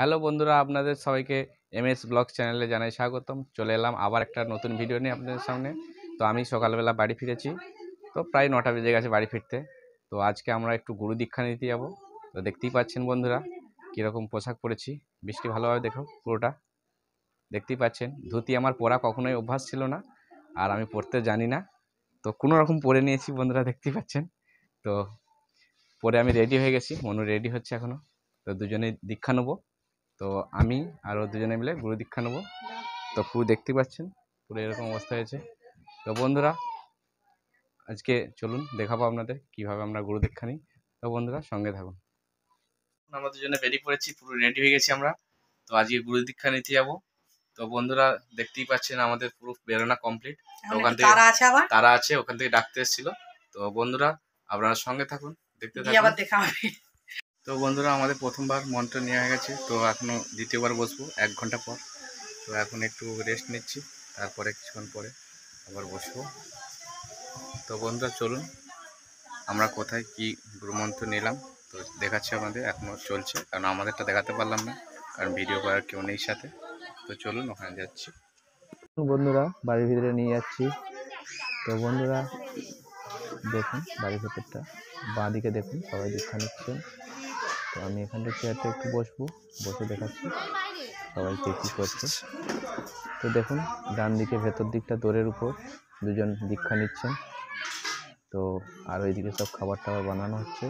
Hello বন্ধুরা, আপনাদের সবাইকে এমএস ব্লগ চ্যানেলে জানাই স্বাগতম। চলে এলাম আবার একটা নতুন ভিডিও নিয়ে আপনাদের সামনে। তো আমি সকালবেলা বাড়ি ফিরেছি। তো প্রায় নটা বেজে গেছে বাড়ি ফিরতে। তো আজকে আমরা একটু গুরু দীক্ষা নিতে যাব। তো দেখতেই পাচ্ছেন বন্ধুরা, কীরকম পোশাক পরেছি। বৃষ্টি ভালোভাবে দেখো পুরোটা। দেখতেই পাচ্ছেন, ধুতি আমার পরা কখনোই অভ্যাস ছিল না, আর আমি পরতে জানি না। তো কোনো রকম পরে নিয়েছি বন্ধুরা, দেখতেই পাচ্ছেন। তো পরে আমি রেডি হয়ে গেছি, মনু রেডি হচ্ছে এখনও তো দুজনে দীক্ষা নেব। তো আমি আরও দুজনে মিলে গুরু দীক্ষা নেব। তো পুরো দেখতে পাচ্ছেন পুরো এরকম অবস্থা হয়েছে। তো বন্ধুরা আজকে চলুন দেখাবো আপনাদের কীভাবে আমরা গুরু দীক্ষা নিই। তো বন্ধুরা সঙ্গে থাকুন। আমরা দুজনে বেরিয়ে পড়েছি পুরো রেডি হয়ে গেছি আমরা। তো আজকে গুরু দীক্ষা নিতে যাব। তো বন্ধুরা দেখতেই পাচ্ছেন আমাদের পুরো বেরোনা কমপ্লিট তো ওখান থেকে তারা আছে আবার। তারা আছে ওখান থেকে ডাকতে এসেছিল। তো বন্ধুরা আপনারা সঙ্গে থাকুন দেখতে থাকুন আবার দেখা হবে। তো বন্ধুরা, আমাদের প্রথমবার মন্ত্র নেওয়া হয়ে গেছে। তো এখনও দ্বিতীয়বার বসবো, এক ঘণ্টা পর। তো এখন একটু রেস্ট নিচ্ছি, তারপরে কিছুক্ষণ পরে আবার বসবো। তো বন্ধুরা, চলুন, আমরা কোথায় কি গুরুমন্ত্র নিলাম। তো দেখাচ্ছি আমাদের এখনও চলছে। কারণ আমাদেরটা দেখাতে পারলাম না, কারণ ভিডিও করার কেউ নেই সাথে। তো চলুন, ওখানে যাচ্ছি। বন্ধুরা, বাড়ির ভিতরে নিয়ে যাচ্ছি। তো বন্ধুরা, দেখুন, বাড়ির ভেতরটা। বাঁ দিকে দেখুন, সবাই দীক্ষা নিচ্ছেন তো আমি এখানটা চেয়ারটা একটু বসবো, বসে দেখাচ্ছি সবাই কে করছে। তো দেখুন, ডান দিকে ভেতর দিকটা দোরের উপর, দুজন দীক্ষা নিচ্ছেন। তো আর ওইদিকে সব খাবার টাবার বানানো হচ্ছে।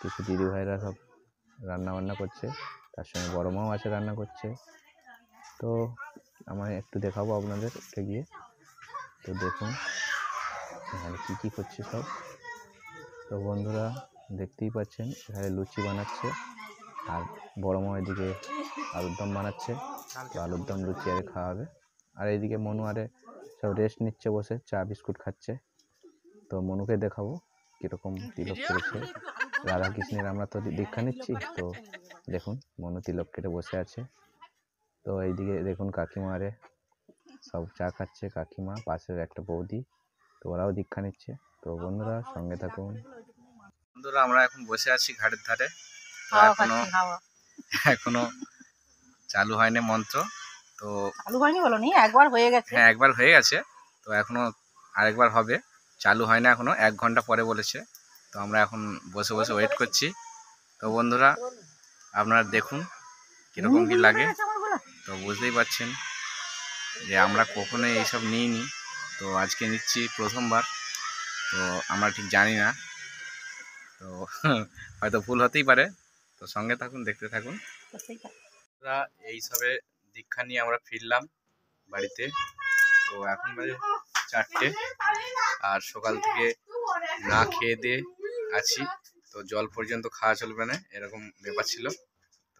কিছু দিদি ভাইরা সব রান্না বান্না করছে, তার সঙ্গে বড় মাও আছে রান্না করছে। তো আমায় একটু দেখাবো আপনাদের এটা গিয়ে। তো দেখুন, এখানে কী কী করছে সব। তো বন্ধুরা দেখতেই পাচ্ছেন এখানে লুচি বানাচ্ছে আর বড় মা এদিকে আলুর দম বানাচ্ছে তো আলুর দম লুচি আরে খাওয়া হবে আর এইদিকে মনু আরে সব রেস্ট নিচ্ছে বসে চা বিস্কুট খাচ্ছে। তো মনুকে দেখাবো কীরকম তিলক করেছে রাধা কৃষ্ণের আমরা তো দীক্ষা নিচ্ছি তো দেখুন মনু তিলক কেটে বসে আছে। তো এইদিকে দেখুন কাকিমা আরে সব চা খাচ্ছে। কাকিমা পাশের একটা বৌদি তো ওরাও দীক্ষা নিচ্ছে। তো বন্ধুরা সঙ্গে থাকুন। বন্ধুরা আমরা এখন বসে আছি ঘাটের ধারে। এখনও এখনও চালু হয়নি মন্ত্র। তো চালু হয়নি বলো নি একবার হয়ে গেছে। হ্যাঁ একবার হয়ে গেছে। তো এখনও আরেকবার হবে। চালু হয় না এখনও এক ঘণ্টা পরে বলেছে। তো আমরা এখন বসে বসে ওয়েট করছি। তো বন্ধুরা আপনারা দেখুন কীরকম কি লাগে। তো বুঝতেই পারছেন যে আমরা কখনোই এইসব নিইনি। তো আজকে নিচ্ছি প্রথমবার। তো আমরা ঠিক জানি না তো হয়তো ভুল হতেই পারে। তো সঙ্গে থাকুন দেখতে থাকুন। আমরা এইসবে দীক্ষা নিয়ে আমরা ফিরলাম বাড়িতে। তো এখন বাজে চারটে। আর সকাল থেকে না খেয়ে দিয়ে আছি। তো জল পর্যন্ত খাওয়া চলবে না এরকম ব্যাপার ছিল।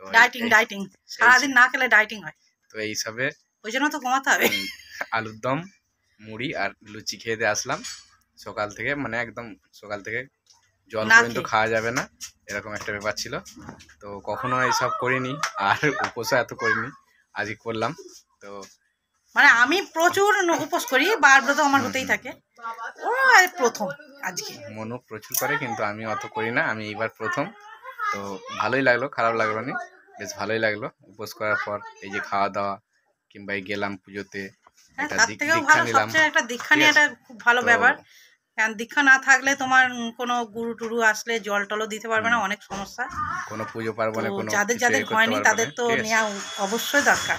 তো ডাইটিং ডাইটিং সারাদিন না খেলে ডাইটিং হয়। তো এইসবে ওই জন্য তো কমাতে হবে। আলুর দম মুড়ি আর লুচি খেয়ে দিয়ে আসলাম। সকাল থেকে মানে একদম সকাল থেকে জল পর্যন্ত খাওয়া যাবে না এরকম একটা ব্যাপার ছিল। তো কখনো এইসব করিনি আর উপোসও এত করিনি আজই করলাম। তো মানে আমি প্রচুর উপোস করি বার ব্রত আমার হতেই থাকে। ও প্রথম আজকে। মনও প্রচুর করে কিন্তু আমি অত করি না আমি এইবার প্রথম। তো ভালোই লাগল খারাপ লাগল না বেশ ভালোই লাগল। উপোস করার পর এই যে খাওয়া দাওয়া কিংবা এই গেলাম পুজোতে হ্যাঁ, একটা দীক্ষা নিলাম। একটা দীক্ষা নিয়ে? এটা খুব ভালো ব্যাপার। কারণ দীক্ষা না থাকলে তোমার কোনো গুরু টুরু আসলে জল টলও দিতে পারবে না অনেক সমস্যা। কোনো পুজো পার্বণে কোনো যাদের যাদের হয়নি তাদের তো নেওয়া অবশ্যই দরকার।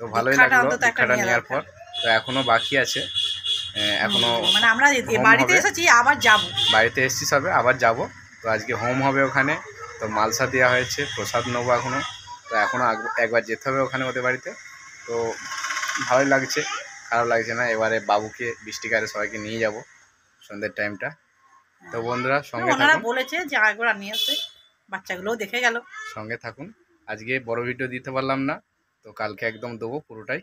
তো ভালোই লাগল দীক্ষাটা নেওয়ার পর। তো এখনও বাকি আছে। এখনও মানে আমরা বাড়িতে এসেছি আবার যাব। বাড়িতে এসেছি সবে আবার যাব। তো আজকে হোম হবে ওখানে। তো মালসা দেওয়া হয়েছে প্রসাদ নেব এখনও। তো এখনও একবার যেতে হবে ওখানে ওদের বাড়িতে। তো ভালোই লাগছে খারাপ লাগছে না। এবারে বাবুকে বৃষ্টিকারে সবাইকে নিয়ে যাব। সন্ধ্যের টাইমটা তো বন্ধুরা সঙ্গে ওনারা বলেছে যে একবার নিয়ে আসতে বাচ্চাগুলোও দেখে গেল। সঙ্গে থাকুন। আজকে বড় ভিডিও দিতে পারলাম না তো কালকে একদম দেবো পুরোটাই।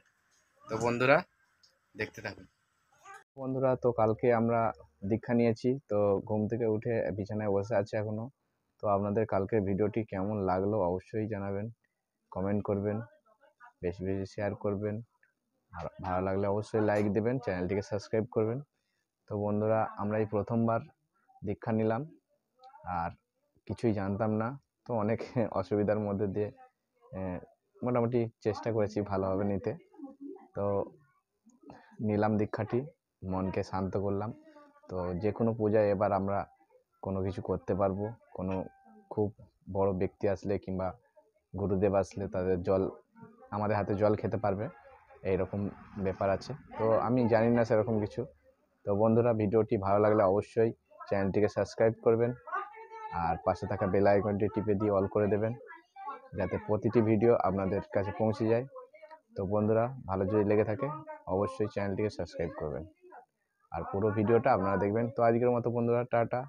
তো বন্ধুরা দেখতে থাকুন। বন্ধুরা তো কালকে আমরা দীক্ষা নিয়েছি তো ঘুম থেকে উঠে বিছানায় বসে আছে এখনও তো আপনাদের কালকের ভিডিওটি কেমন লাগল অবশ্যই জানাবেন কমেন্ট করবেন বেশি বেশি শেয়ার করবেন। আর ভালো লাগলে অবশ্যই লাইক দেবেন চ্যানেলটিকে সাবস্ক্রাইব করবেন। তো বন্ধুরা আমরা এই প্রথমবার দীক্ষা নিলাম। আর কিছুই জানতাম না। তো অনেক অসুবিধার মধ্যে দিয়ে মোটামুটি চেষ্টা করেছি ভালোভাবে নিতে। তো নিলাম দীক্ষাটি, মনকে শান্ত করলাম। তো যে কোনো পূজায় এবার আমরা কোনো কিছু করতে পারব। কোনো খুব বড় ব্যক্তি আসলে কিংবা গুরুদেব আসলে তাদের জল, আমাদের হাতে জল খেতে পারবে। এইরকম ব্যাপার আছে। তো আমি জানি না সেরকম কিছু। তো বন্ধুরা, ভিডিওটি ভালো লাগলে অবশ্যই চ্যানেলটিকে সাবস্ক্রাইব করবেন আর পাশে থাকা বেল আইকনটি টিপে দিয়ে অল করে দেবেন যাতে প্রতিটি ভিডিও আপনাদের কাছে পৌঁছে যায়। তো বন্ধুরা, ভালো যদি লেগে থাকে, অবশ্যই চ্যানেলটিকে সাবস্ক্রাইব করবেন। আর পুরো ভিডিওটা আপনারা দেখবেন। তো আজকের মতো বন্ধুরা, টাটা।